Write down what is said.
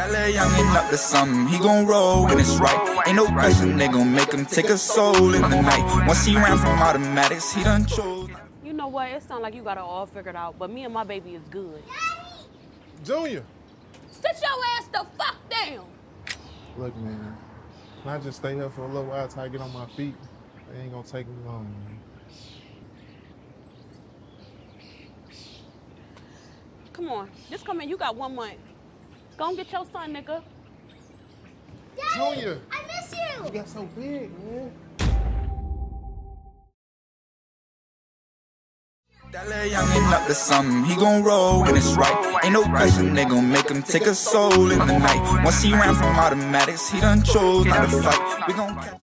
That little youngin' up to something, he gon' roll when it's right. Ain't no question, they gon' make him take a soul in the night. Once he ran from automatics, he done chose. You know what? It sounds like you got it all figured out, but me and my baby is good. Junior, Sit your ass the fuck down. look, man. Can I just stay here for a little while till I get on my feet? It ain't gonna take me long, man. Come on, just come in. You got one month. Go and get your son, nigga. Junior, I miss you. you got so big, man. That little youngin' up to something, he gon' roll when it's right. Ain't no question, they gon' make him take a soul in the night. Once he ran from automatics, he done chose not to fight. We gon' catch